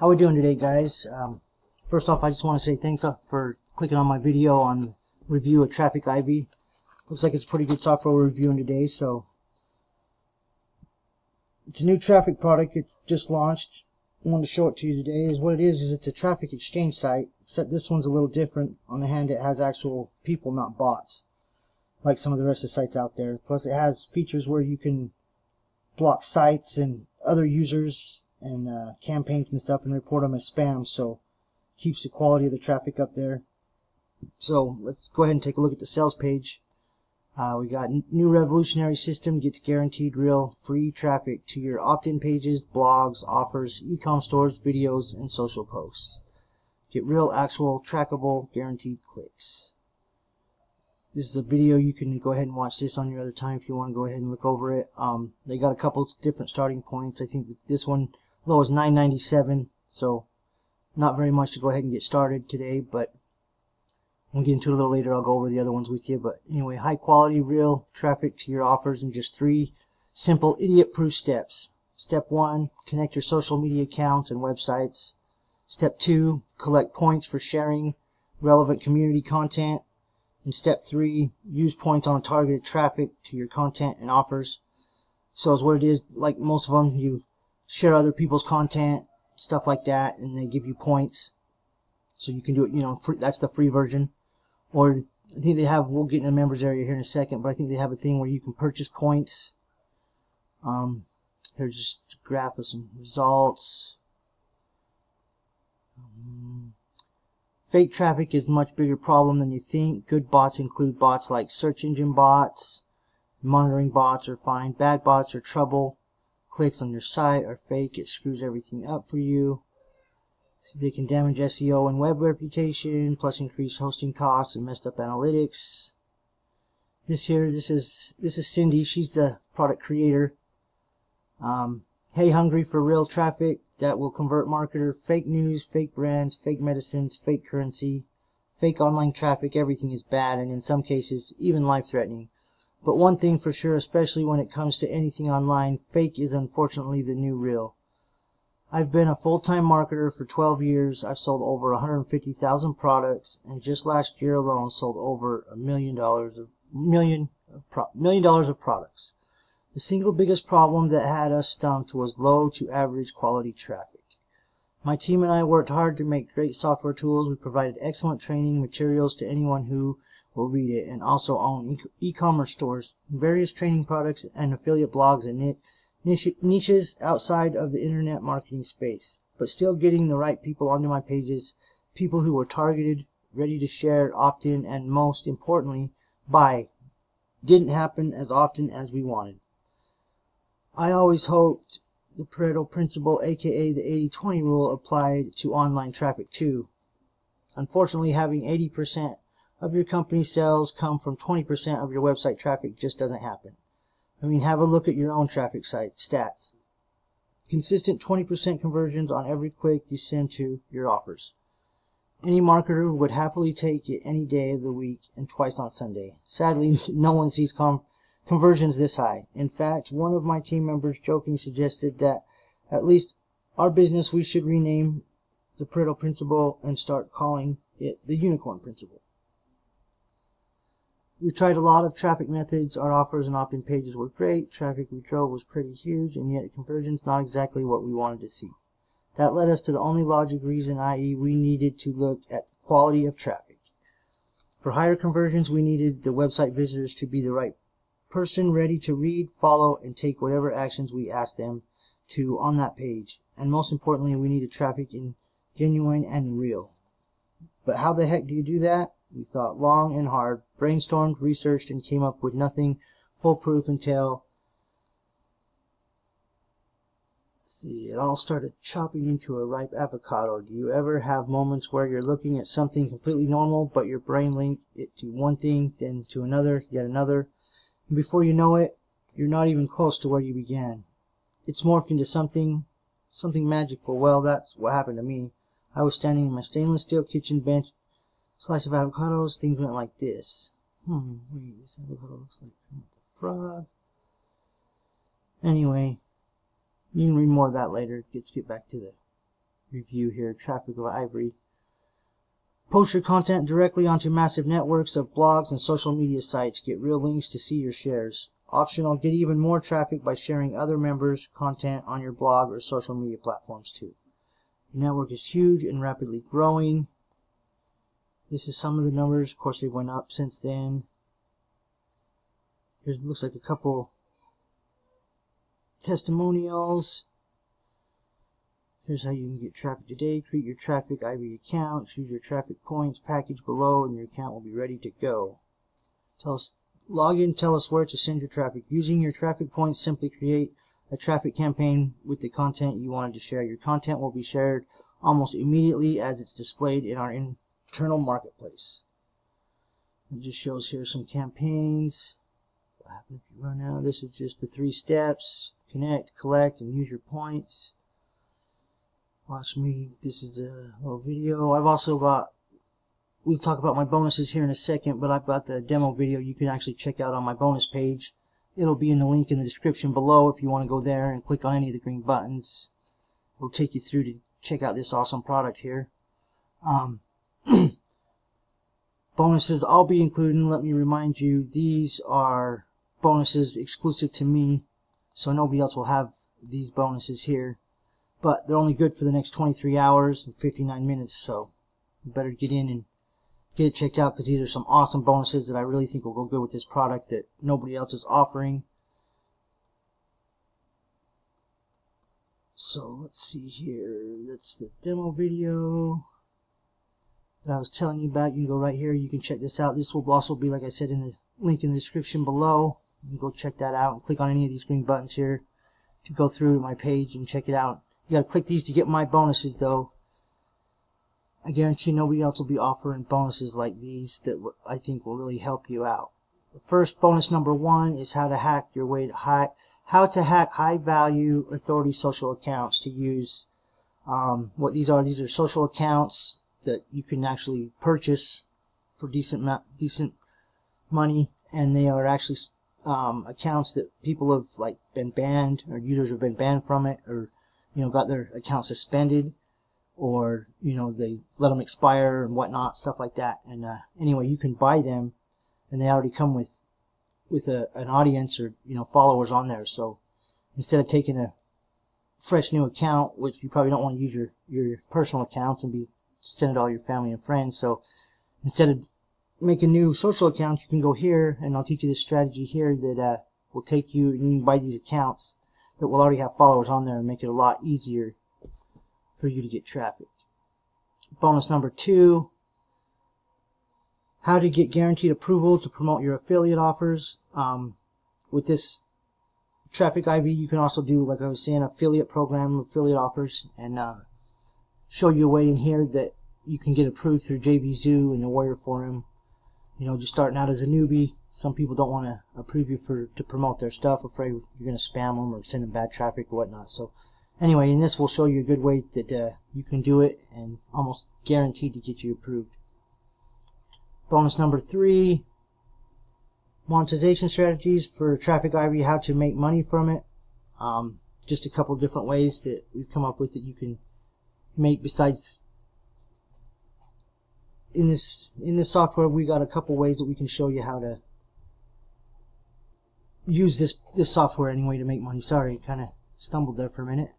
How we doing today, guys? Um, first off, I just want to say thanks uh, for clicking on my video on review of Traffic Ivy. Looks like it's pretty good software we're reviewing today, so it's a new traffic product. It's just launched. I wanted to show it to you today. Is what it is is it's a traffic exchange site, except this one's a little different. On the hand, it has actual people, not bots, like some of the rest of the sites out there. Plus, it has features where you can block sites and other users and uh, campaigns and stuff and report them as spam so keeps the quality of the traffic up there. So let's go ahead and take a look at the sales page. Uh, we got new revolutionary system gets guaranteed real free traffic to your opt-in pages blogs offers e-com stores videos and social posts. Get real actual trackable guaranteed clicks. This is a video you can go ahead and watch this on your other time if you want to go ahead and look over it. Um, they got a couple different starting points. I think this one low as 997 so not very much to go ahead and get started today but we'll get into it a little later. I'll go over the other ones with you. But anyway high quality real traffic to your offers in just three simple idiot proof steps. Step one connect your social media accounts and websites. Step two collect points for sharing relevant community content. And step three use points on targeted traffic to your content and offers. So as what it is. Like most of them you share other people's content, stuff like that, and they give you points. So you can do it, you know, that's the free version. Or I think they have, we'll get in the members area here in a second, but I think they have a thing where you can purchase points. Um, here's just a graph of some results. Um, fake traffic is a much bigger problem than you think. Good bots include bots like search engine bots, monitoring bots are fine. Bad bots are trouble clicks on your site are fake. It screws everything up for you. So they can damage SEO and web reputation, plus increase hosting costs and messed up analytics. This here, this is this is Cindy. She's the product creator. Um, hey, hungry for real traffic that will convert marketer? Fake news, fake brands, fake medicines, fake currency, fake online traffic. Everything is bad, and in some cases, even life-threatening. But one thing for sure, especially when it comes to anything online, fake is unfortunately the new real. I've been a full-time marketer for 12 years. I've sold over 150,000 products, and just last year alone sold over a million dollars of million million dollars of products. The single biggest problem that had us stumped was low to average quality traffic. My team and I worked hard to make great software tools. We provided excellent training materials to anyone who will read it and also own e-commerce stores, various training products, and affiliate blogs and niches outside of the internet marketing space. But still getting the right people onto my pages, people who were targeted, ready to share, opt in, and most importantly, buy, didn't happen as often as we wanted. I always hoped the Pareto principle, aka the 80-20 rule, applied to online traffic too. Unfortunately, having 80% of your company sales come from 20% of your website traffic just doesn't happen. I mean, have a look at your own traffic site stats. Consistent 20% conversions on every click you send to your offers. Any marketer would happily take it any day of the week and twice on Sunday. Sadly, no one sees conversions this high. In fact, one of my team members joking suggested that at least our business we should rename the Pareto principle and start calling it the unicorn principle. We tried a lot of traffic methods. Our offers and opt-in pages were great. Traffic we drove was pretty huge, and yet conversions not exactly what we wanted to see. That led us to the only logic reason, i.e. we needed to look at the quality of traffic. For higher conversions, we needed the website visitors to be the right person ready to read, follow, and take whatever actions we asked them to on that page. And most importantly, we needed traffic in genuine and real. But how the heck do you do that? We thought long and hard, brainstormed, researched, and came up with nothing foolproof until see, it all started chopping into a ripe avocado. Do you ever have moments where you're looking at something completely normal, but your brain linked it to one thing, then to another, yet another, and before you know it, you're not even close to where you began. It's morphed into something, something magical. Well, that's what happened to me. I was standing in my stainless steel kitchen bench slice of avocados, things went like this. Hmm, wait, this avocado looks like a frog. Anyway, you can read more of that later. Let's get back to the review here, Traffic of Ivy. Post your content directly onto massive networks of blogs and social media sites. Get real links to see your shares. Optional, get even more traffic by sharing other members' content on your blog or social media platforms too. Your network is huge and rapidly growing. This is some of the numbers. Of course, they went up since then. Here's looks like a couple testimonials. Here's how you can get traffic today. Create your traffic Ivy account. Choose your traffic points package below, and your account will be ready to go. Tell us Log in, tell us where to send your traffic. Using your traffic points, simply create a traffic campaign with the content you wanted to share. Your content will be shared almost immediately as it's displayed in our internal marketplace. It just shows here some campaigns. What happens if you run out? This is just the three steps. Connect, collect, and use your points. Watch me. This is a little video. I've also got we'll talk about my bonuses here in a second, but I've got the demo video you can actually check out on my bonus page. It'll be in the link in the description below if you want to go there and click on any of the green buttons. It'll take you through to check out this awesome product here. Um, bonuses I'll be including, let me remind you, these are bonuses exclusive to me, so nobody else will have these bonuses here. But they're only good for the next 23 hours and 59 minutes, so you better get in and get it checked out because these are some awesome bonuses that I really think will go good with this product that nobody else is offering. So let's see here. That's the demo video that I was telling you about. You can go right here. You can check this out. This will also be, like I said, in the link in the description below. You go check that out and click on any of these green buttons here to go through to my page and check it out. You got to click these to get my bonuses though. I guarantee nobody else will be offering bonuses like these that I think will really help you out. The first bonus number one is how to hack your way to high, how to hack high value authority social accounts to use. Um, what these are, these are social accounts that you can actually purchase for decent decent money, and they are actually um, accounts that people have like been banned or users have been banned from it or you know got their account suspended or you know they let them expire and whatnot, stuff like that. And uh, anyway, you can buy them, and they already come with with a, an audience or you know followers on there. So instead of taking a fresh new account, which you probably don't want to use your your personal accounts and be send it all your family and friends. So instead of making new social accounts, you can go here, and I'll teach you this strategy here that uh, will take you and you can buy these accounts that will already have followers on there and make it a lot easier for you to get traffic. Bonus number two, how to get guaranteed approval to promote your affiliate offers. Um, with this Traffic Ivy, you can also do, like I was saying, affiliate program, affiliate offers, and uh, show you a way in here that you can get approved through JVZoo and the Warrior Forum. You know, just starting out as a newbie, some people don't want to approve you for to promote their stuff, afraid you're going to spam them or send them bad traffic or whatnot. So Anyway, in this will show you a good way that uh, you can do it and almost guaranteed to get you approved. Bonus number three, monetization strategies for Traffic Ivy, how to make money from it. Um, just a couple different ways that we've come up with that you can make besides in this in this software we got a couple ways that we can show you how to use this this software anyway to make money sorry kind of stumbled there for a minute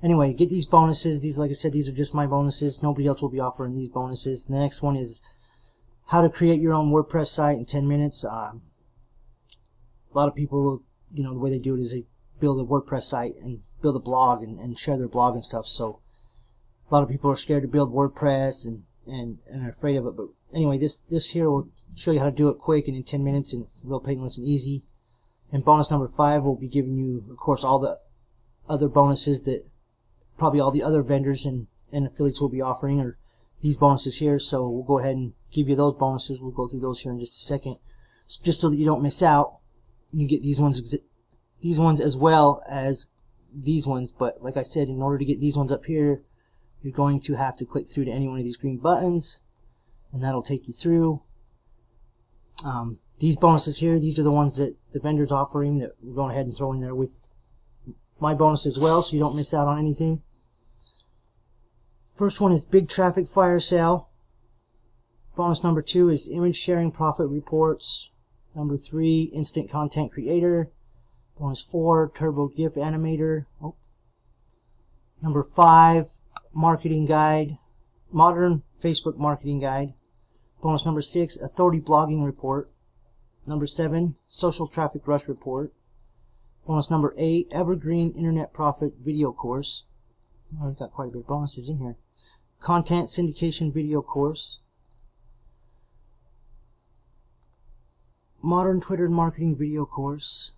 Anyway, get these bonuses. These, like I said, these are just my bonuses. Nobody else will be offering these bonuses. The next one is how to create your own WordPress site in 10 minutes. Um, a lot of people, you know, the way they do it is they build a WordPress site and build a blog and, and share their blog and stuff. So a lot of people are scared to build WordPress and, and, and are afraid of it. But anyway, this, this here will show you how to do it quick and in 10 minutes and it's real painless and easy. And bonus number five will be giving you, of course, all the other bonuses that probably all the other vendors and, and affiliates will be offering or these bonuses here. So we'll go ahead and give you those bonuses. We'll go through those here in just a second. So just so that you don't miss out, you get these ones these ones as well as these ones. But like I said, in order to get these ones up here, you're going to have to click through to any one of these green buttons, and that'll take you through. Um, these bonuses here, these are the ones that the vendor's offering that we're going ahead and throw in there with my bonus as well, so you don't miss out on anything. First one is big traffic fire sale. Bonus number two is image sharing profit reports. Number three, instant content creator. Bonus four, turbo GIF animator. Oh. Number five, marketing guide. Modern Facebook marketing guide. Bonus number six, authority blogging report. Number seven, social traffic rush report. Bonus number eight, evergreen internet profit video course. Oh, we've got quite a bit of bonuses in here. Content syndication video course. Modern Twitter marketing video course.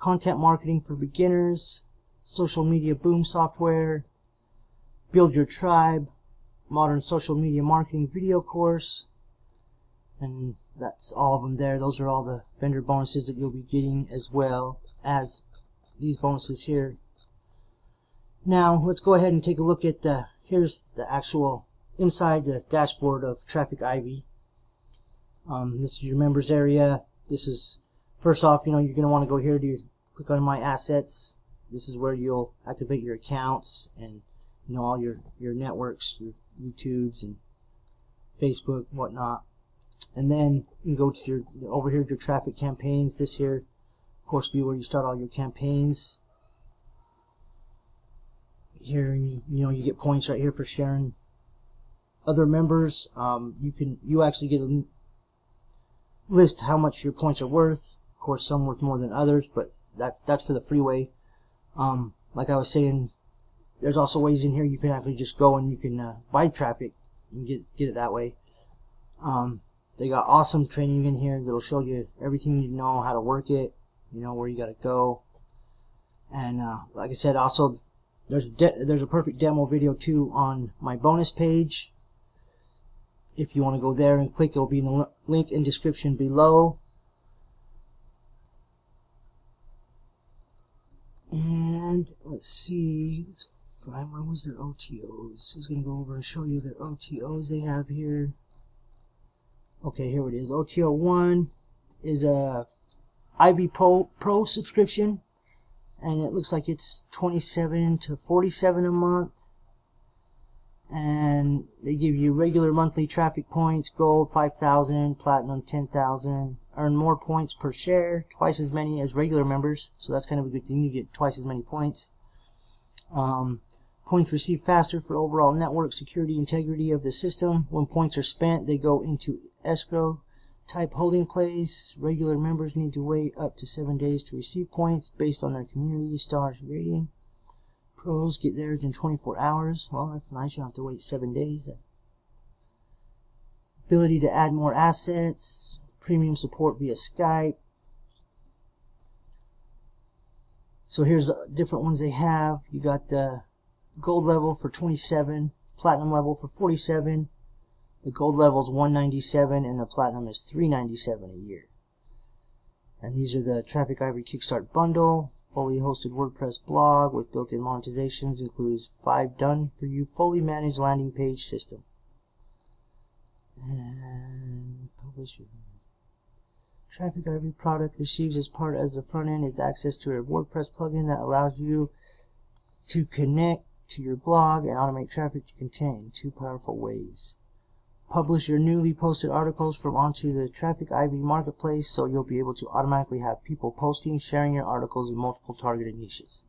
Content marketing for beginners. Social media boom software. Build your tribe. Modern social media marketing video course. And that's all of them there. Those are all the vendor bonuses that you'll be getting as well as these bonuses here. Now let's go ahead and take a look at the, here's the actual inside the dashboard of Traffic Ivy. Um, this is your members area. This is, first off, you know, you're going to want to go here to click on my assets. This is where you'll activate your accounts and, you know, all your, your networks, your YouTubes and Facebook, whatnot. And then you go to your, over here, your traffic campaigns. This here, of course, be where you start all your campaigns. Here, you, you know, you get points right here for sharing other members. Um, you can, you actually get a list how much your points are worth. Of course, some worth more than others, but that's that's for the freeway. Um, like I was saying, there's also ways in here you can actually just go and you can uh, buy traffic and get get it that way. Um, they got awesome training in here that'll show you everything you know how to work it, you know where you got to go, and uh, like I said, also there's there's a perfect demo video too on my bonus page if you want to go there and click, it will be in the link in description below. And let's see, let's find where was their OTOs. Just gonna go over and show you their OTOs they have here. Okay, here it is. OTO one is a Ivy Pro Pro subscription, and it looks like it's 27 to 47 a month and they give you regular monthly traffic points, gold 5,000, platinum 10,000, earn more points per share, twice as many as regular members, so that's kind of a good thing, you get twice as many points. Um, points received faster for overall network security integrity of the system. When points are spent, they go into escrow type holding place. Regular members need to wait up to seven days to receive points based on their community stars rating pros get theirs in 24 hours. Well, that's nice. You don't have to wait seven days. Ability to add more assets. Premium support via Skype. So here's the different ones they have. You got the gold level for 27, platinum level for 47. The gold level is 197 and the platinum is 397 a year. And these are the Traffic Ivy Kickstart bundle fully hosted WordPress blog with built-in monetizations includes five done for you fully managed landing page system. And publish your Traffic Ivy product receives as part as the front end is access to a WordPress plugin that allows you to connect to your blog and automate traffic to contain two powerful ways. Publish your newly posted articles from onto the Traffic Ivy marketplace so you'll be able to automatically have people posting, sharing your articles in multiple targeted niches.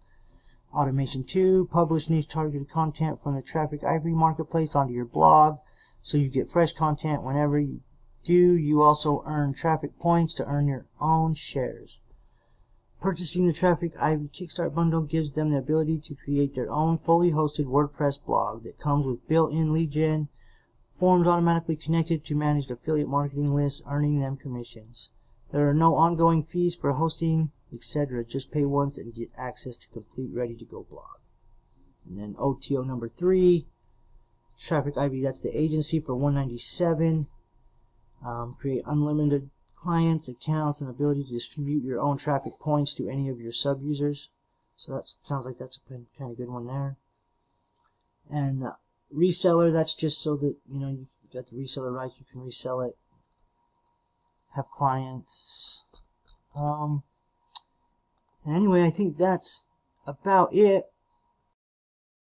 Automation 2, publish niche targeted content from the Traffic Ivy marketplace onto your blog so you get fresh content whenever do. You also earn traffic points to earn your own shares. Purchasing the Traffic Ivy Kickstart bundle gives them the ability to create their own fully hosted WordPress blog that comes with built-in lead gen Forms automatically connected to managed affiliate marketing lists, earning them commissions. There are no ongoing fees for hosting, etc. Just pay once and get access to complete ready-to-go blog. And then OTO number three, Traffic Ivy, that's the agency for 197. Um, create unlimited clients, accounts, and ability to distribute your own traffic points to any of your sub-users. So that sounds like that's a kind of good one there. And uh, reseller that's just so that you know you got the reseller rights you can resell it have clients um and anyway i think that's about it